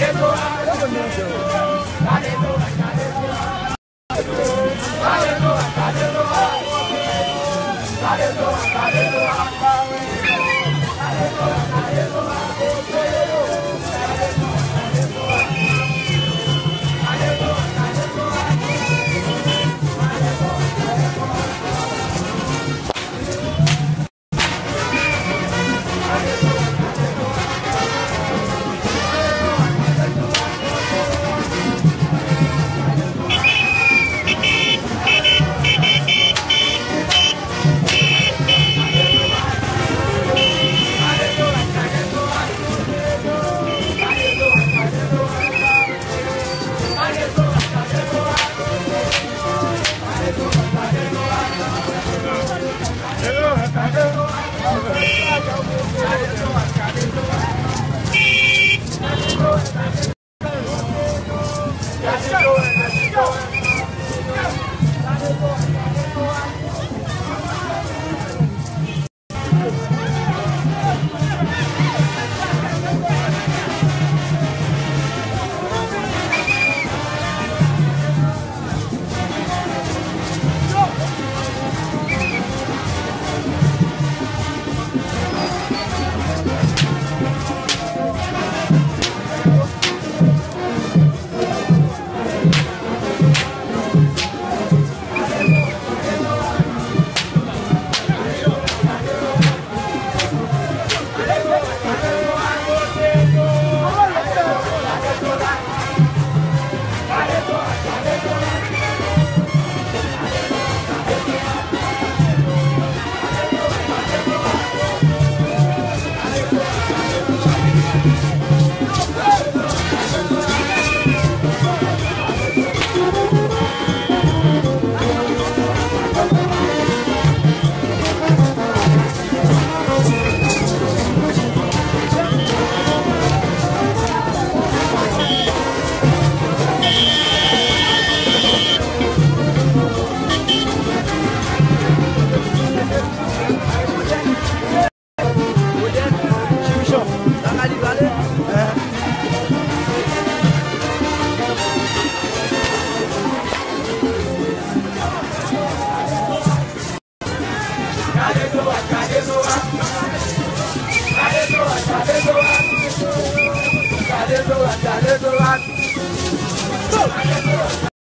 Hallelujah. àjàlejò àdùn.